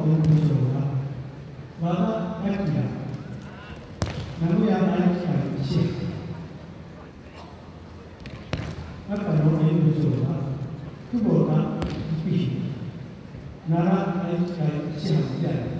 の演舞長は和田明名古屋愛知会支援赤の演舞長は久保田一彦奈良愛知会支援であります